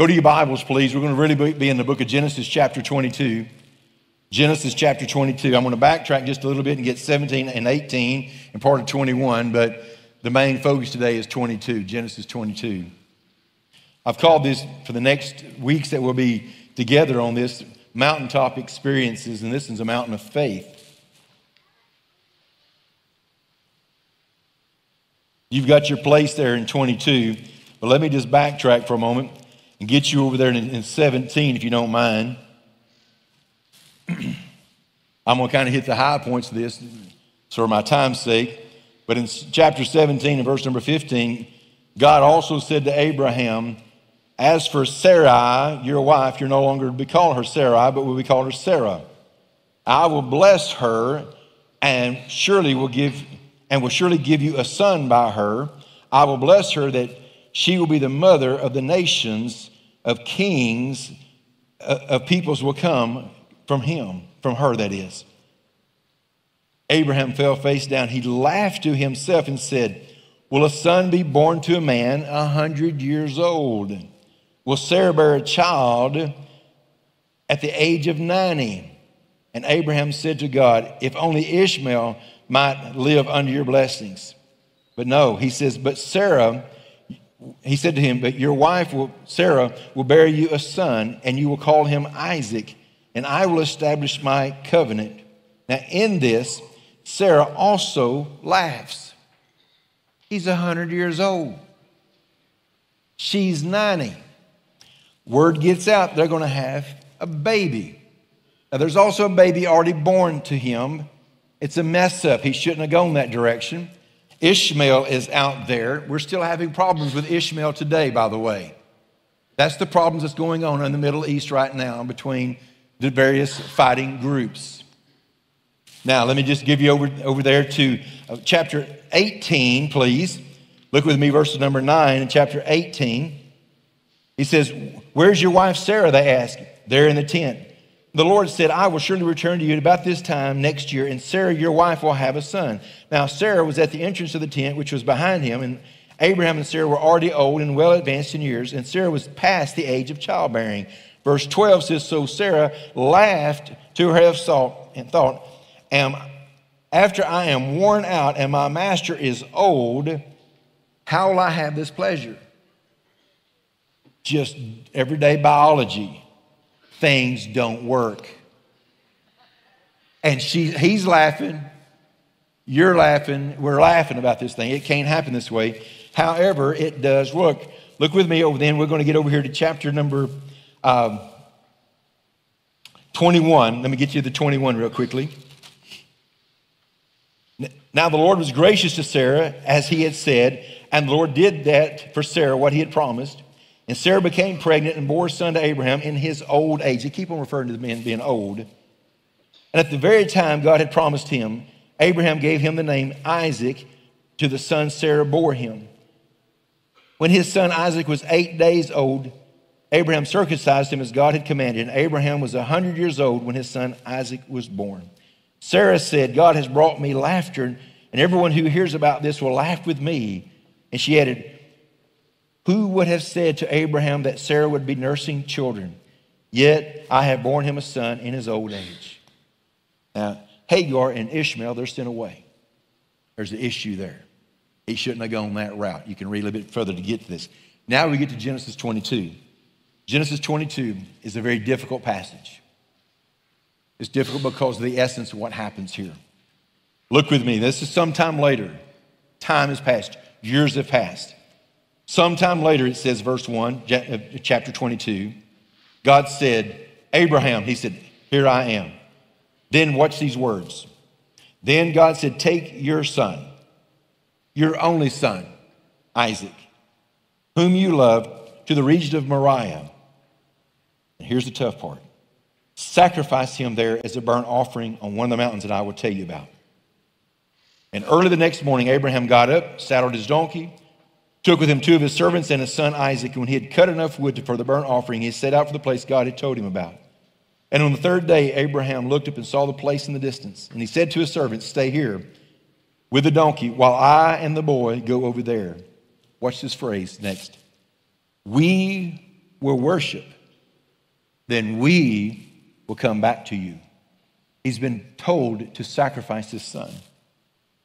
Go to your Bibles, please. We're going to really be in the book of Genesis, chapter 22. Genesis chapter 22. I'm going to backtrack just a little bit and get 17 and 18 and part of 21, but the main focus today is 22, Genesis 22. I've called this for the next weeks that we'll be together on this mountaintop experiences, and this is a mountain of faith. You've got your place there in 22, but let me just backtrack for a moment and get you over there in, in 17 if you don't mind. I'm going to kind of hit the high points of this for my time's sake. But in chapter 17 and verse number 15, God also said to Abraham, As for Sarai, your wife, you're no longer to be calling her Sarai, but will be called her Sarah. I will bless her and surely will give and will surely give you a son by her. I will bless her that she will be the mother of the nations of kings uh, of peoples will come from him, from her, that is. Abraham fell face down. He laughed to himself and said, Will a son be born to a man a hundred years old? Will Sarah bear a child at the age of 90? And Abraham said to God, If only Ishmael might live under your blessings. But no, he says, But Sarah, he said to him, But your wife, will, Sarah, will bear you a son, and you will call him Isaac and I will establish my covenant. Now, in this, Sarah also laughs. He's 100 years old. She's 90. Word gets out, they're going to have a baby. Now, there's also a baby already born to him. It's a mess up. He shouldn't have gone that direction. Ishmael is out there. We're still having problems with Ishmael today, by the way. That's the problems that's going on in the Middle East right now between the various fighting groups. Now, let me just give you over, over there to uh, chapter 18, please. Look with me, verses number 9 in chapter 18. He says, Where's your wife Sarah? They ask. There in the tent. The Lord said, I will surely return to you about this time next year, and Sarah, your wife, will have a son. Now, Sarah was at the entrance of the tent, which was behind him, and Abraham and Sarah were already old and well advanced in years, and Sarah was past the age of childbearing. Verse 12 says, So Sarah laughed to herself and thought, Am after I am worn out and my master is old, how will I have this pleasure? Just everyday biology. Things don't work. And she, he's laughing. You're laughing. We're laughing about this thing. It can't happen this way. However, it does work. Look with me over then. We're going to get over here to chapter number um, 21, let me get you the 21 real quickly. Now the Lord was gracious to Sarah as he had said, and the Lord did that for Sarah, what he had promised. And Sarah became pregnant and bore a son to Abraham in his old age. They keep on referring to the man being old. And at the very time God had promised him, Abraham gave him the name Isaac to the son Sarah bore him. When his son Isaac was eight days old, Abraham circumcised him as God had commanded, and Abraham was a 100 years old when his son Isaac was born. Sarah said, God has brought me laughter, and everyone who hears about this will laugh with me. And she added, Who would have said to Abraham that Sarah would be nursing children? Yet I have borne him a son in his old age. Now, Hagar and Ishmael, they're sent away. There's the issue there. He shouldn't have gone that route. You can read a little bit further to get to this. Now we get to Genesis 22. Genesis 22 is a very difficult passage. It's difficult because of the essence of what happens here. Look with me. This is some time later. Time has passed, years have passed. Sometime later, it says, verse 1, uh, chapter 22, God said, Abraham, he said, Here I am. Then watch these words. Then God said, Take your son, your only son, Isaac, whom you love, to the region of Moriah and here's the tough part sacrifice him there as a burnt offering on one of the mountains that I will tell you about. And early the next morning, Abraham got up, saddled his donkey, took with him two of his servants and his son Isaac. And when he had cut enough wood for the burnt offering, he set out for the place God had told him about. And on the third day, Abraham looked up and saw the place in the distance. And he said to his servants, Stay here with the donkey while I and the boy go over there. Watch this phrase next. We will worship, then we will come back to you. He's been told to sacrifice his son.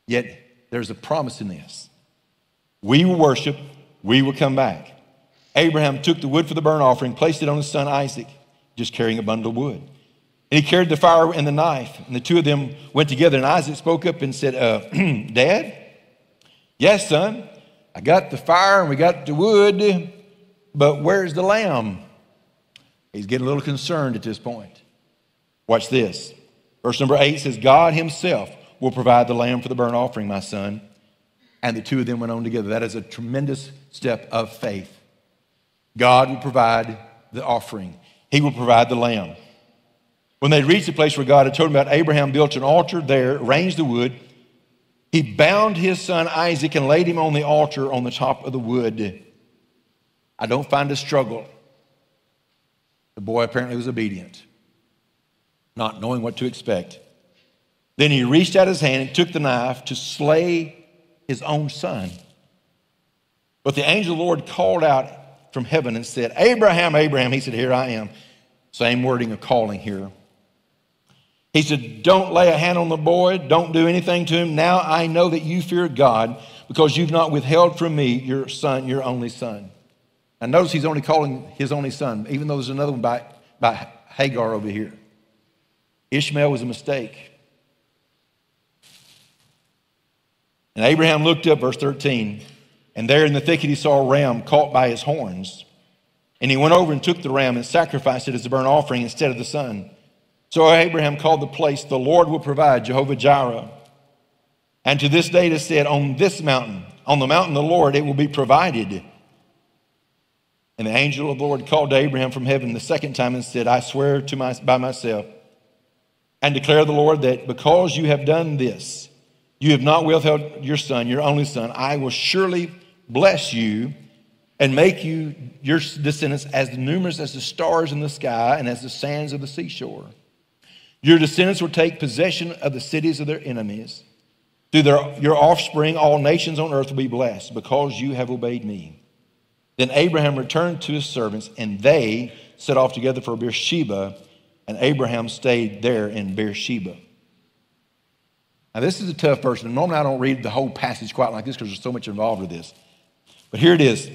Yet there's a promise in this. We will worship, we will come back. Abraham took the wood for the burnt offering, placed it on his son Isaac, just carrying a bundle of wood. And he carried the fire and the knife, and the two of them went together. And Isaac spoke up and said, uh, Dad? Yes, son. I got the fire and we got the wood, but where's the lamb? He's getting a little concerned at this point. Watch this. Verse number eight says, God Himself will provide the lamb for the burnt offering, my son. And the two of them went on together. That is a tremendous step of faith. God will provide the offering, He will provide the lamb. When they reached the place where God had told them about, Abraham built an altar there, arranged the wood. He bound his son Isaac and laid him on the altar on the top of the wood. I don't find a struggle. The boy apparently was obedient, not knowing what to expect. Then he reached out his hand and took the knife to slay his own son. But the angel of the Lord called out from heaven and said, Abraham, Abraham. He said, Here I am. Same wording of calling here. He said, Don't lay a hand on the boy, don't do anything to him. Now I know that you fear God because you've not withheld from me your son, your only son. And notice he's only calling his only son, even though there's another one by, by Hagar over here. Ishmael was a mistake. And Abraham looked up, verse 13, and there in the thicket he saw a ram caught by his horns. And he went over and took the ram and sacrificed it as a burnt offering instead of the son. So Abraham called the place, The Lord will provide, Jehovah Jireh. And to this day it is said, On this mountain, on the mountain of the Lord, it will be provided. And the angel of the Lord called to Abraham from heaven the second time and said, I swear to my, by myself and declare the Lord that because you have done this, you have not withheld your son, your only son, I will surely bless you and make you your descendants as numerous as the stars in the sky and as the sands of the seashore. Your descendants will take possession of the cities of their enemies. Through their, your offspring, all nations on earth will be blessed because you have obeyed me. Then Abraham returned to his servants, and they set off together for Beersheba, and Abraham stayed there in Beersheba. Now, this is a tough verse. and normally I don't read the whole passage quite like this because there's so much involved with this. But here it is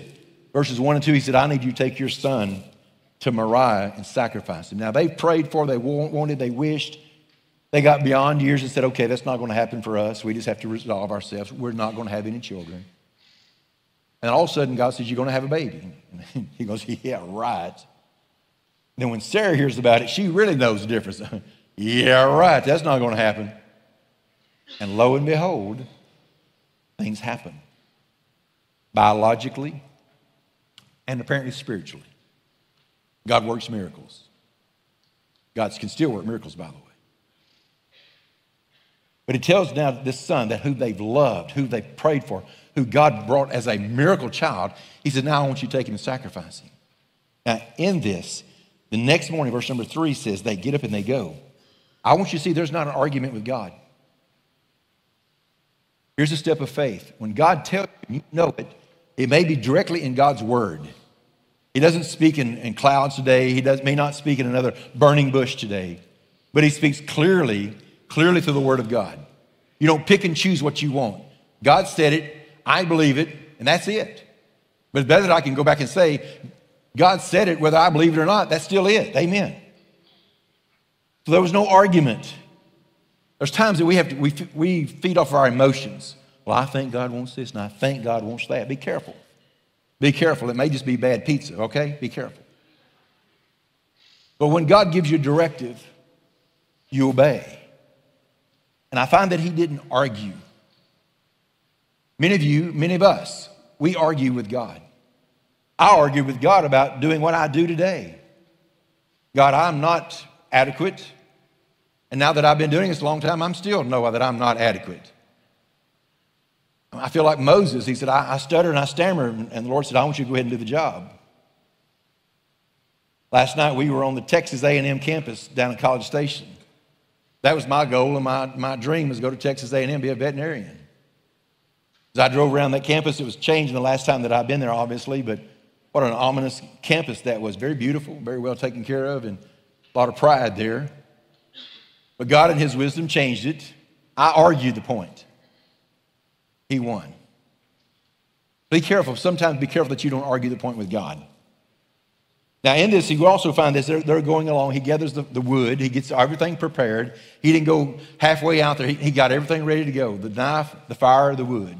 verses 1 and 2. He said, I need you to take your son to Moriah and sacrifice him. Now, they prayed for, they wanted, they wished. They got beyond years and said, okay, that's not going to happen for us. We just have to resolve ourselves. We're not going to have any children. And all of a sudden, God says, You're going to have a baby. And he goes, Yeah, right. then when Sarah hears about it, she really knows the difference. yeah, right. That's not going to happen. And lo and behold, things happen biologically and apparently spiritually. God works miracles. God can still work miracles, by the way. But he tells now this son that who they've loved, who they've prayed for, who God brought as a miracle child, he said, Now I want you to take him and sacrifice him. Now, in this, the next morning, verse number three says, They get up and they go. I want you to see there's not an argument with God. Here's a step of faith. When God tells you, you know it, it may be directly in God's word. He doesn't speak in, in clouds today. He does, may not speak in another burning bush today. But he speaks clearly, clearly through the word of God. You don't pick and choose what you want. God said it, I believe it, and that's it. But it's better that I can go back and say, God said it, whether I believe it or not, that's still it. Amen. So there was no argument. There's times that we have to, we, we feed off our emotions. Well, I think God wants this, and I think God wants that. Be careful. Be careful. It may just be bad pizza, okay? Be careful. But when God gives you a directive, you obey. And I find that He didn't argue. Many of you, many of us, we argue with God. I argue with God about doing what I do today. God, I'm not adequate. And now that I've been doing this a long time, I'm still know that I'm not adequate. I feel like Moses. He said, I, I stutter and I stammer. And the Lord said, I want you to go ahead and do the job. Last night we were on the Texas A&M campus down at College Station. That was my goal and my, my dream was to go to Texas A&M, and be a veterinarian. As I drove around that campus, it was changing the last time that I've been there, obviously, but What an ominous campus that was. Very beautiful, very well taken care of, and a lot of pride there. But God, in His wisdom, changed it. I argued the point. He won. Be careful. Sometimes be careful that you don't argue the point with God. Now, in this, you also find this they're, they're going along. He gathers the, the, wood, he gets everything prepared. He didn't go halfway out there, he, he got everything ready to go the knife, the fire, the wood,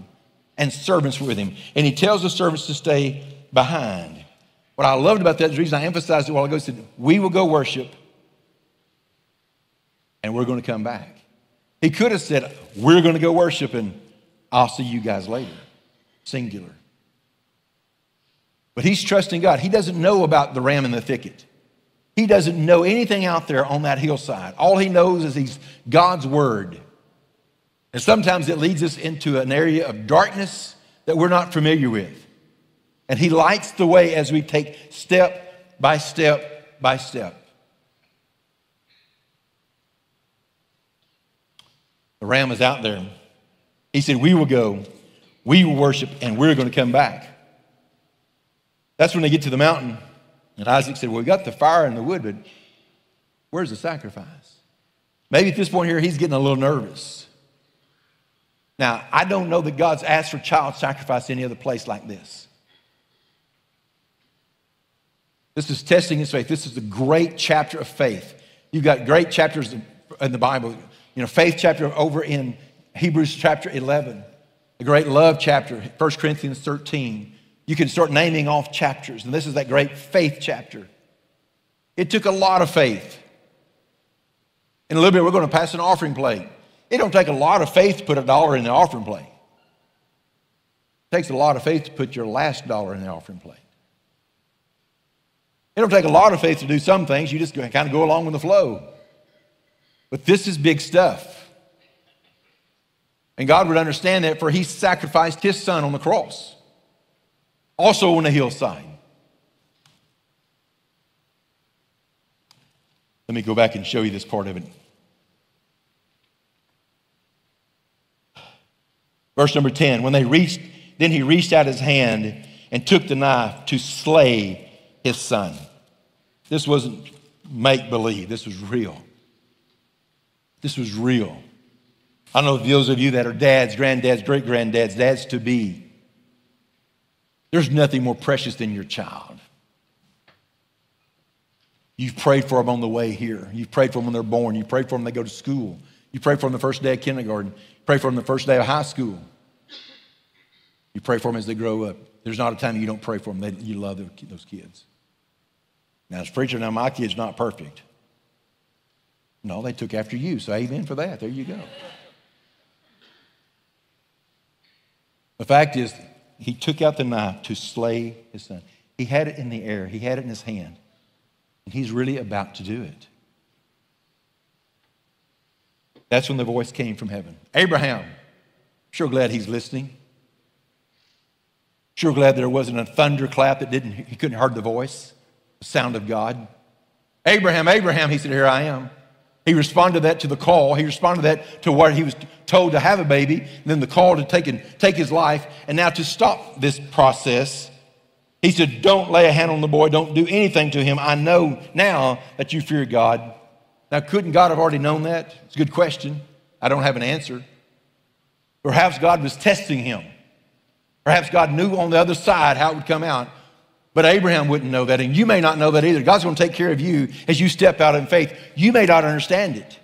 and servants with him. And he tells the servants to stay behind. What I loved about that, the reason I emphasized it while ago, said, We will go worship and we're going to come back. He could have said, We're going to go worship and I'll see you guys later. Singular. But he's trusting God. He doesn't know about the ram in the thicket. He doesn't know anything out there on that hillside. All he knows is he's God's word. And sometimes it leads us into an area of darkness that we're not familiar with. And he lights the way as we take step by step by step. The ram is out there. He said, We will go, we will worship, and we're going to come back. That's when they get to the mountain. And Isaac said, Well, we got the fire and the wood, but where's the sacrifice? Maybe at this point here, he's getting a little nervous. Now, I don't know that God's asked for child sacrifice any other place like this. This is testing his faith. This is a great chapter of faith. You've got great chapters in the Bible. You know, faith chapter over in Hebrews chapter 11, a great love chapter, 1 Corinthians 13. You can start naming off chapters, and this is that great faith chapter. It took a lot of faith. In a little bit, we're going to pass an offering plate. It don't take a lot of faith to put a dollar in the offering plate. It takes a lot of faith to put your last dollar in the offering plate. It don't take a lot of faith to do some things. You just kind of go along with the flow. But this is big stuff. And God would understand that, for He sacrificed His Son on the cross also on a hillside. Let me go back and show you this part of it. Verse number 10 When they reached, then he reached out his hand and took the knife to slay his son. This wasn't make believe, this was real. This was real. I know those of you that are dads, granddads, great granddads, dads to be, there's nothing more precious than your child. You've prayed for them on the way here. You've prayed for them when they're born. You prayed for them when they go to school. You pray for them the first day of kindergarten. You pray for them the first day of high school. You pray for them as they grow up. There's not a time you don't pray for them. They, you love those kids. Now, as a preacher, now my kid's not perfect. No, they took after you. So, amen for that. There you go. The fact is, he took out the knife to slay his son. He had it in the air, he had it in his hand. And he's really about to do it. That's when the voice came from heaven Abraham, sure glad he's listening. Sure glad there wasn't a thunderclap that didn't, he couldn't heard the voice, the sound of God. Abraham, Abraham, he said, Here I am. He responded to that to the call. He responded to that to where he was told to have a baby, then the call to take, and, take his life. And now to stop this process, he said, Don't lay a hand on the boy. Don't do anything to him. I know now that you fear God. Now, couldn't God have already known that? It's a good question. I don't have an answer. Perhaps God was testing him. Perhaps God knew on the other side how it would come out. But Abraham wouldn't know that, and you may not know that either. God's going to take care of you as you step out in faith. You may not understand it.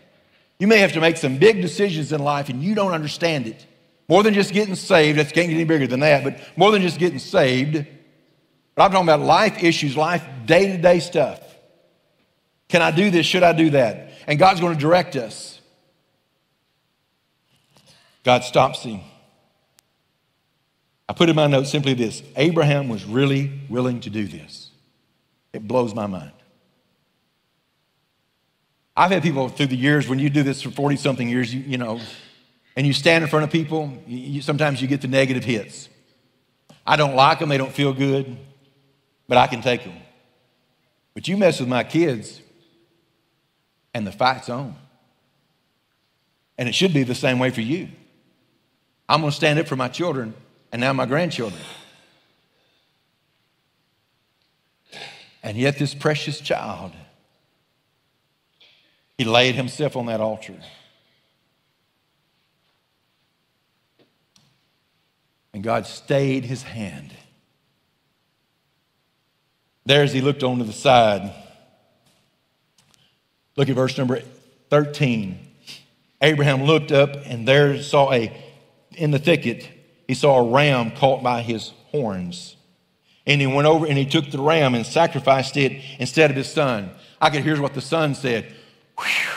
You may have to make some big decisions in life, and you don't understand it. More than just getting saved, that's can't get any bigger than that, but more than just getting saved. But I'm talking about life issues, life day to day stuff. Can I do this? Should I do that? And God's going to direct us. God stops him. I put in my notes simply this Abraham was really willing to do this. It blows my mind. I've had people through the years, when you do this for 40 something years, you, you know, and you stand in front of people, you, sometimes you get the negative hits. I don't like them, they don't feel good, but I can take them. But you mess with my kids, and the fight's on. And it should be the same way for you. I'm to stand up for my children and now my grandchildren. And yet, this precious child, he laid himself on that altar. And God stayed his hand. There, as he looked on to the side, look at verse number 13. Abraham looked up and there saw a, in the thicket, he saw a ram caught by his horns. And he went over and he took the ram and sacrificed it instead of his son. I could hear what the son said. Whew.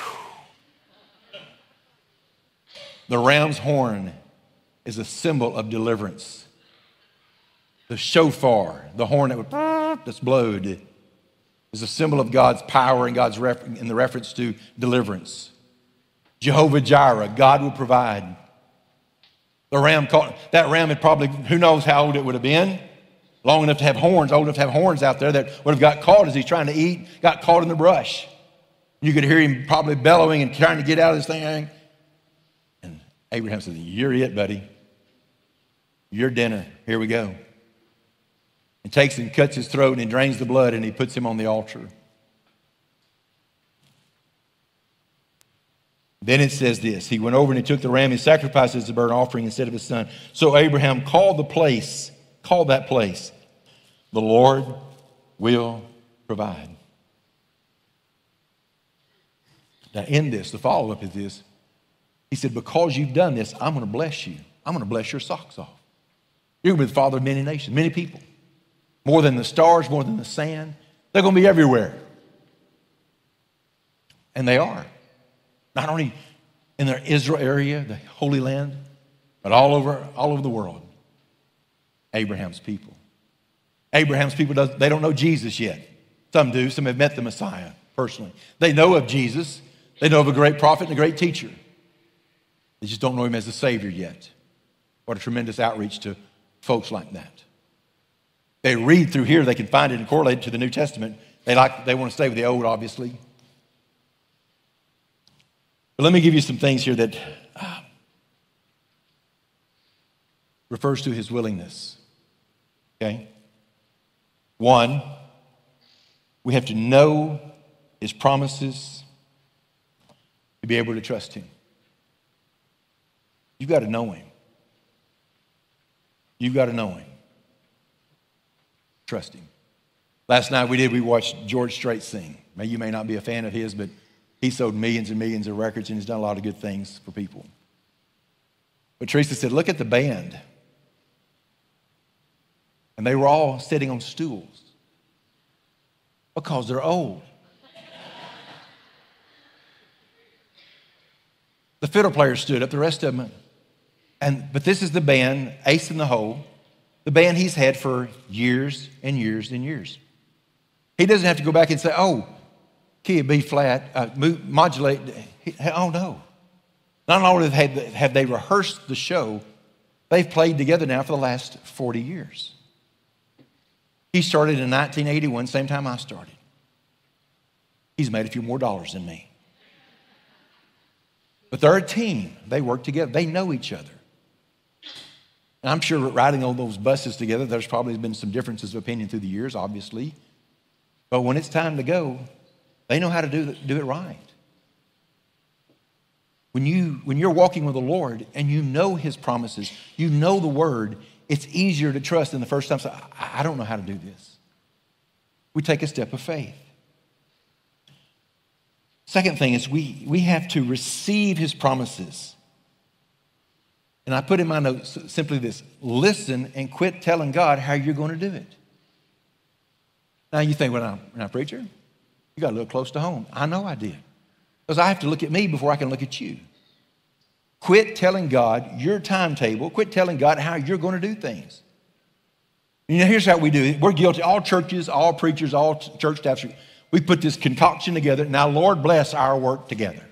The ram's horn is a symbol of deliverance. The shofar, the horn that would, that's blowed, is a symbol of God's power and God's in the reference to deliverance. Jehovah Jireh, God will provide. The ram caught, that ram had probably, who knows how old it would have been, long enough to have horns, old enough to have horns out there that would have got caught as he's trying to eat, got caught in the brush. You could hear him probably bellowing and trying to get out of this thing. And Abraham says, You're it, buddy. Your dinner. Here we go. And takes and cuts his throat and he drains the blood and he puts him on the altar. Then it says this He went over and he took the ram and sacrificed it as a burnt offering instead of his son. So Abraham called the place, called that place, the Lord will provide. Now, in this, the follow up is this He said, Because you've done this, I'm going to bless you. I'm going to bless your socks off. You're going to be the father of many nations, many people. More than the stars, more than the sand. They're going to be everywhere. And they are. Not only in the Israel area, the Holy Land, but all over, all over the world. Abraham's people. Abraham's people, does, they don't know Jesus yet. Some do. Some have met the Messiah personally. They know of Jesus. They know of a great prophet and a great teacher. They just don't know him as a Savior yet. What a tremendous outreach to folks like that. They read through here, they can find it and correlate it to the New Testament. They like they want to stay with the old, obviously. But let me give you some things here that uh, refers to his willingness. Okay? One, we have to know his promises to be able to trust him. You've got to know him. You've got to know him. Trust him. Last night we did, we watched George Strait sing. May you may not be a fan of his, but he sold millions and millions of records and he's done a lot of good things for people. But Teresa said, Look at the band. And they were all sitting on stools because they're old. the fiddle player stood up, the rest of them. And, but this is the band, Ace in the Hole, the band he's had for years and years and years. He doesn't have to go back and say, oh, key of B flat, uh, move, modulate. Oh, no. Not only have they, rehearsed the show, they've played together now for the last 40 years. He started in 1981, same time I started. He's made a few more dollars than me. But they're a team. They work together. They know each other. And I'm sure riding on those buses together, there's probably been some differences of opinion through the years, obviously. But when it's time to go, they know how to do, do it right. When, you, when you're walking with the Lord and you know His promises, you know the Word, it's easier to trust than the first time. So I, I don't know how to do this. We take a step of faith. Second thing is we, we have to receive His promises. And I put in my notes simply this listen and quit telling God how you're going to do it. Now you think, well, I'm, I'm a preacher. You got a little close to home. I know I did. Because I have to look at me before I can look at you. Quit telling God your timetable. Quit telling God how you're going to do things. You know, here's how we do it. We're guilty. All churches, all preachers, all church staffs, we put this concoction together. Now, Lord bless our work together.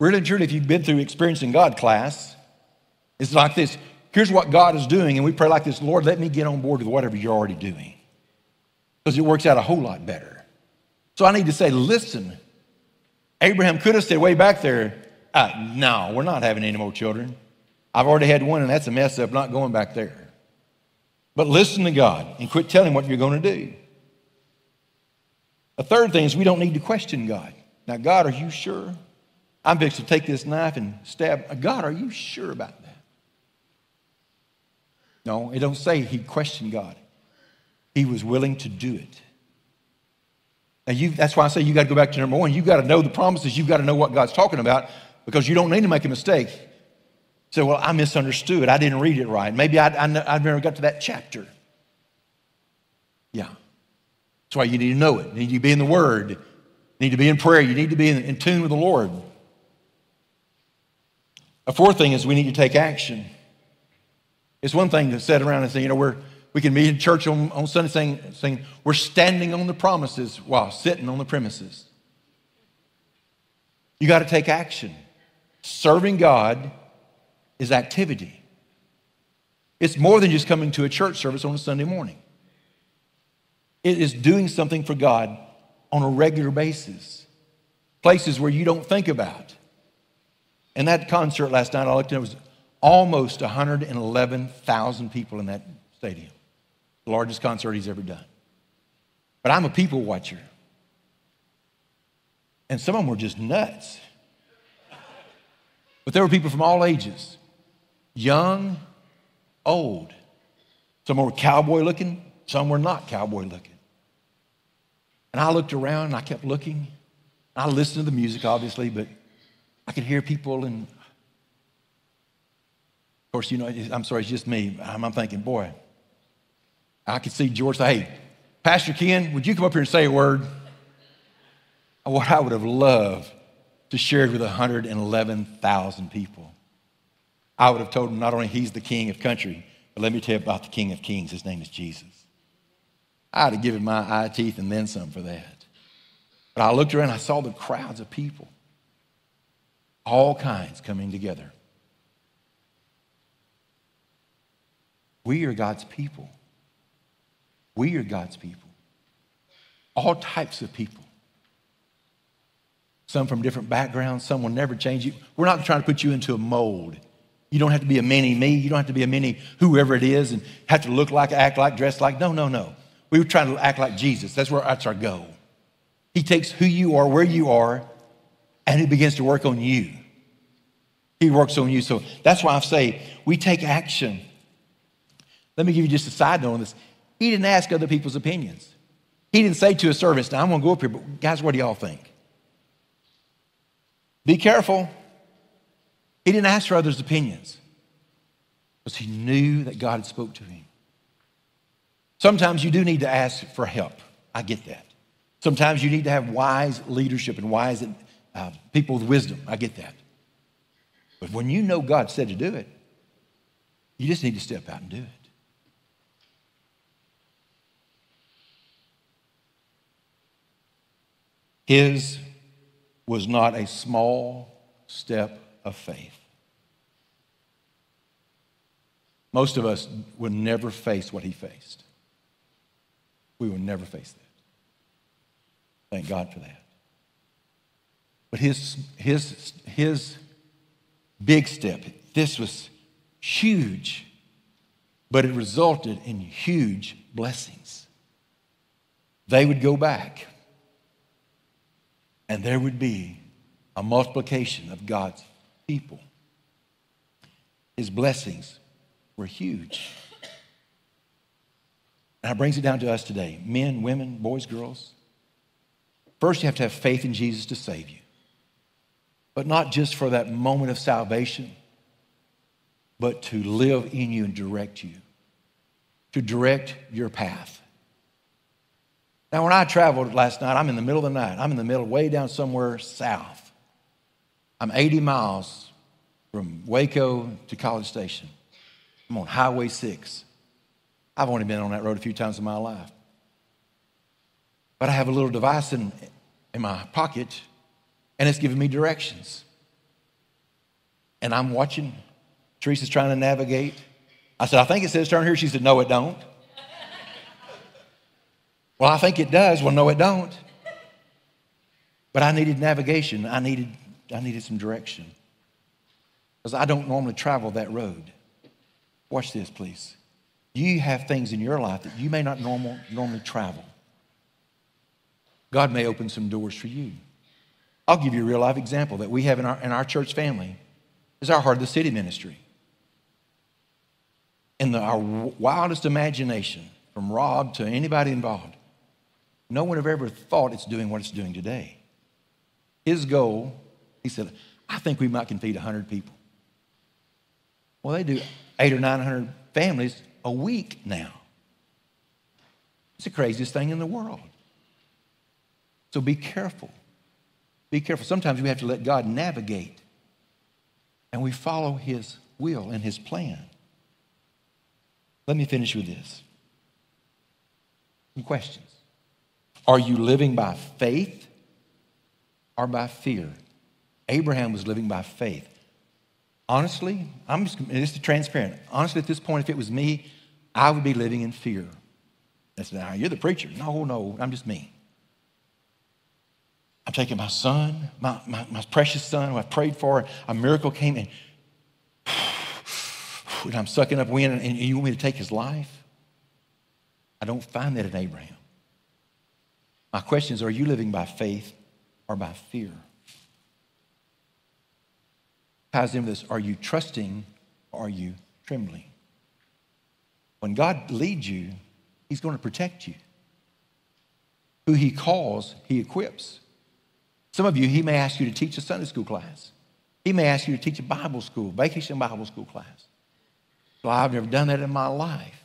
Really and truly, if you've been through experiencing God class, it's like this. Here's what God is doing, and we pray like this Lord, let me get on board with whatever you're already doing. Because it works out a whole lot better. So I need to say, listen, Abraham could have said way back there, uh, no, we're not having any more children. I've already had one, and that's a mess up, not going back there. But listen to God and quit telling what you're going to do. A third thing is we don't need to question God. Now, God, are you sure? I'm fixing to take this knife and stab. God, are you sure about that? No, it don't say he questioned God. He was willing to do it. Now, you, that's why I say you got to go back to number one. You got to know the promises. You've got to know what God's talking about because you don't need to make a mistake. Say, well, I misunderstood. I didn't read it right. Maybe I, I, I never got to that chapter. Yeah. That's why you need to know it. You need to be in the Word. You need to be in prayer. You need to be in, in tune with the Lord. A fourth thing is we need to take action. It's one thing to sit around and say, you know, we're, we can be in church on, on Sunday saying, saying, we're standing on the promises while sitting on the premises. You got to take action. Serving God is activity. It's more than just coming to a church service on a Sunday morning. It is doing something for God on a regular basis, places where you don't think about. And that concert last night, I looked at it, was almost 111,000 people in that stadium, the largest concert he's ever done. But I'm a people watcher. And some of them were just nuts. But there were people from all ages young, old. Some were cowboy looking, some were not cowboy looking. And I looked around and I kept looking. I listened to the music, obviously, but I could hear people and of course, you know, I'm sorry, it's just me. I'm, I'm thinking, boy, I could see George say, hey, Pastor Ken, would you come up here and say a word? What I would have loved to share it with 111,000 people. I would have told him not only he's the king of country, but let me tell you about the king of kings. His name is Jesus. I'd have given my eye teeth and then some for that. But I looked around, I saw the crowds of people, all kinds coming together. We are God's people. We are God's people. All types of people. Some from different backgrounds, some will never change you. We're not trying to put you into a mold. You don't have to be a mini me. You don't have to be a mini whoever it is and have to look like, act like, dress like. No, no, no. We were trying to act like Jesus. That's where that's our goal. He takes who you are, where you are, and he begins to work on you. He works on you. So that's why I say we take action. Let me give you just a side note on this. He didn't ask other people's opinions. He didn't say to his servants, now I'm going to go up here, but guys, what do y'all think? Be careful. He didn't ask for others' opinions because he knew that God had spoke to him. Sometimes you do need to ask for help. I get that. Sometimes you need to have wise leadership and wise uh, people with wisdom. I get that. But when you know God said to do it, you just need to step out and do it. His was not a small step of faith. Most of us would never face what he faced. We would never face that. Thank God for that. But his, his, his big step, this was huge, but it resulted in huge blessings. They would go back and there would be a multiplication of God's people. His blessings were huge. And that brings it down to us today men, women, boys, girls. First, you have to have faith in Jesus to save you, but not just for that moment of salvation, but to live in you and direct you, to direct your path. Now, when I traveled last night, I'm in the middle of the night. I'm in the middle, way down somewhere south. I'm 80 miles from Waco to College Station. I'm on Highway 6. I've only been on that road a few times in my life. But I have a little device in, in my pocket, and it's giving me directions. And I'm watching. Teresa's trying to navigate. I said, I think it says turn here. She said, No, it don't. Well, I think it does. Well, no, it don't. But I needed navigation. I needed, I needed some direction. Because I don't normally travel that road. Watch this, please. You have things in your life that you may not normal, normally travel. God may open some doors for you. I'll give you a real life example that we have in our, in our church family is our Heart of the City ministry. In the, our wildest imagination, from Rob to anybody involved, no one have ever thought it's doing what it's doing today. His goal, he said, I think we might can feed 100 people. Well, they do eight or 900 families a week now. It's the craziest thing in the world. So be careful. Be careful. Sometimes we have to let God navigate and we follow His will and His plan. Let me finish with this. Some questions. Are you living by faith or by fear? Abraham was living by faith. Honestly, I'm just, just transparent. Honestly, at this point, if it was me, I would be living in fear. That's now you're the preacher. No, no, I'm just me. I'm taking my son, my, my, my precious son who I prayed for. A miracle came and, and I'm sucking up wind, and you want me to take his life? I don't find that in Abraham. My question is are you living by faith or by fear? ties into this are you trusting or are you trembling? When God leads you, He's going to protect you. Who He calls, He equips. Some of you, He may ask you to teach a Sunday school class. He may ask you to teach a Bible school, vacation Bible school class. Well, I've never done that in my life.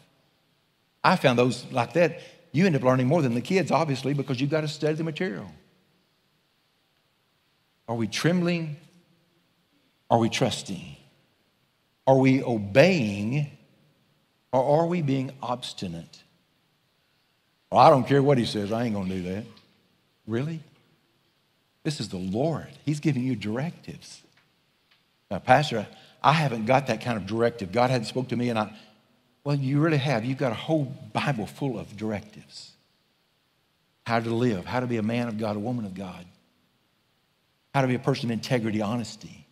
I found those like that, you end up learning more than the kids, obviously, because you've got to study the material. Are we trembling are we trusting? Are we obeying? Or are we being obstinate? Well, I don't care what he says, I ain't going to do that. Really? This is the Lord. He's giving you directives. Now, Pastor, I haven't got that kind of directive. God hadn't spoke to me, and I, well, you really have. You've got a whole Bible full of directives. How to live, how to be a man of God, a woman of God, how to be a person of integrity, honesty,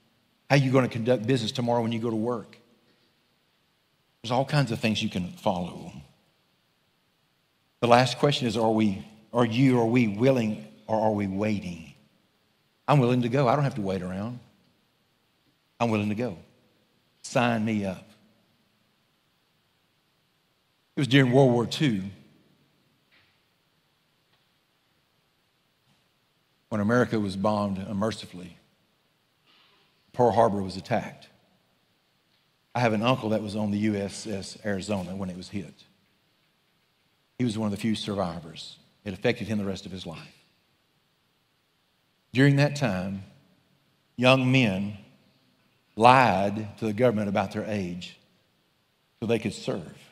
how are you going to conduct business tomorrow when you go to work? There's all kinds of things you can follow. The last question is Are we, are you, are we willing or are we waiting? I'm willing to go. I don't have to wait around. I'm willing to go. Sign me up. It was during World War II when America was bombed unmercifully. Pearl Harbor was attacked. I have an uncle that was on the USS Arizona when it was hit. He was one of the few survivors. It affected him the rest of his life. During that time, young men lied to the government about their age so they could serve.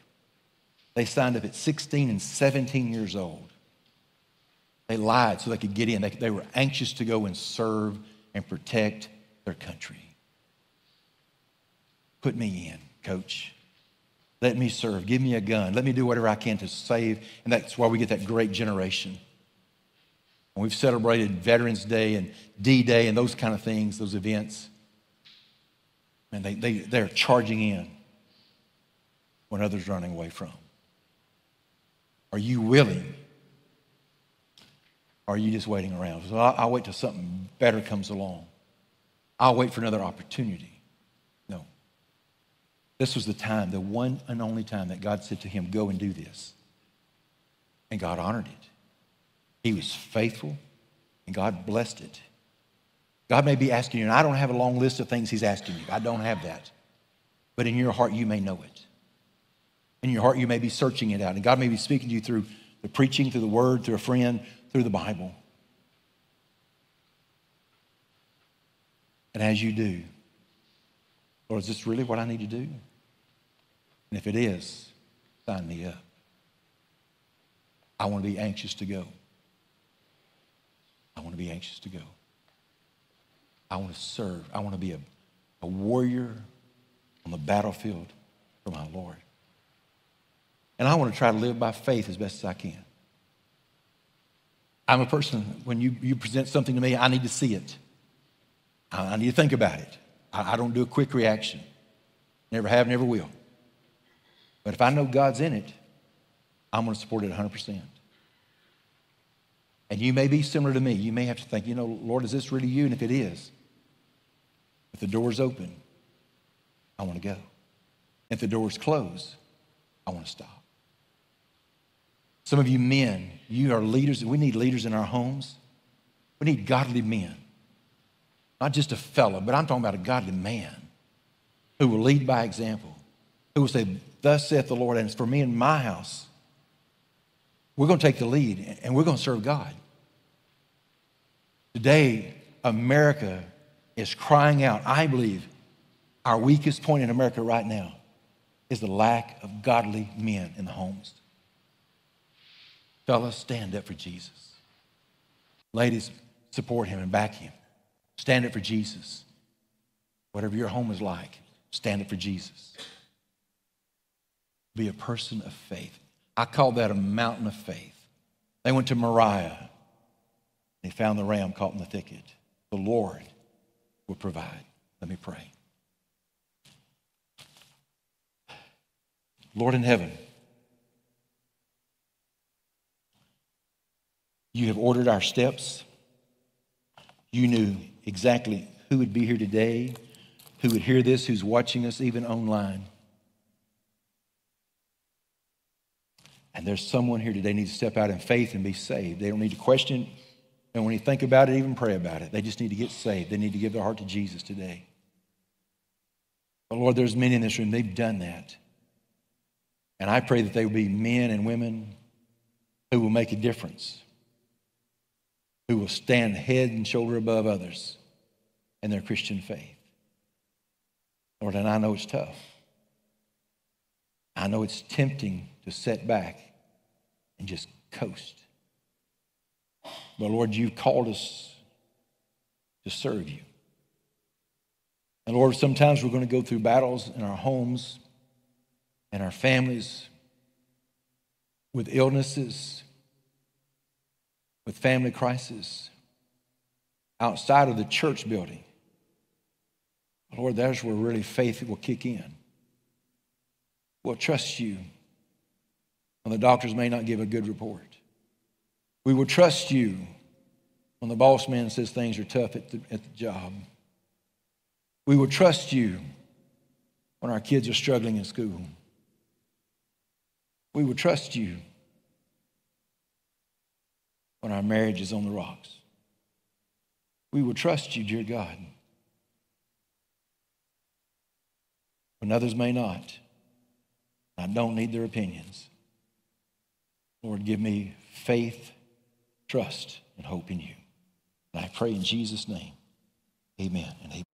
They signed up at 16 and 17 years old. They lied so they could get in. They, they were anxious to go and serve and protect their country. Put me in, coach. Let me serve. Give me a gun. Let me do whatever I can to save. And that's why we get that great generation. And we've celebrated Veterans Day and D Day and those kind of things, those events. And they, they, they're charging in when others are running away from. Are you willing? Or are you just waiting around? So I'll, I'll wait till something better comes along. I'll wait for another opportunity. No. This was the time, the one and only time that God said to him, Go and do this. And God honored it. He was faithful, and God blessed it. God may be asking you, and I don't have a long list of things He's asking you. I don't have that. But in your heart, you may know it. In your heart, you may be searching it out. And God may be speaking to you through the preaching, through the word, through a friend, through the Bible. And as you do, Lord, is this really what I need to do? And if it is, sign me up. I want to be anxious to go. I want to be anxious to go. I want to serve. I want to be a, a warrior on the battlefield for my Lord. And I want to try to live by faith as best as I can. I'm a person, when you, you present something to me, I need to see it. I, need to think about it. I, I don't do a quick reaction. Never have, never will. But if I know God's in it, I'm going to support it 100%. And you may be similar to me. You may have to think, you know, Lord, is this really you? And if it is, if the door's open, I want to go. If the door's closed, I want to stop. Some of you men, you are leaders. We need leaders in our homes. We need godly men. Not just a fellow, but I'm talking about a godly man who will lead by example, who will say, Thus saith the Lord, and it's for me and my house. We're going to take the lead and we're going to serve God. Today, America is crying out. I believe our weakest point in America right now is the lack of godly men in the homes. Fellas, stand up for Jesus. Ladies, support him and back him. Stand up for Jesus. Whatever your home is like, stand up for Jesus. Be a person of faith. I call that a mountain of faith. They went to Moriah. They found the ram caught in the thicket. The Lord will provide. Let me pray. Lord in heaven, you have ordered our steps. You knew exactly who would be here today, who would hear this, who's watching us even online. And there's someone here today needs to step out in faith and be saved. They don't need to question and when you think about it, even pray about it. They just need to get saved. They need to give their heart to Jesus today. But Lord, there's many in this room, they've done that. And I pray that they will be men and women who will make a difference, who will stand head and shoulder above others in their Christian faith. Lord, and I know it's tough. I know it's tempting to set back and just coast. But Lord, you've called us to serve you. And Lord, sometimes we're going to go through battles in our homes and our families with illnesses, with family crisis, outside of the church building. Lord, that's where really faith will kick in. We'll trust you when the doctors may not give a good report. We will trust you when the boss man says things are tough at the, at the job. We will trust you when our kids are struggling in school. We will trust you when our marriage is on the rocks. We will trust you, dear God, when others may not. I don't need their opinions. Lord, give me faith trust and hope in you. And I pray in Jesus' name, amen and amen.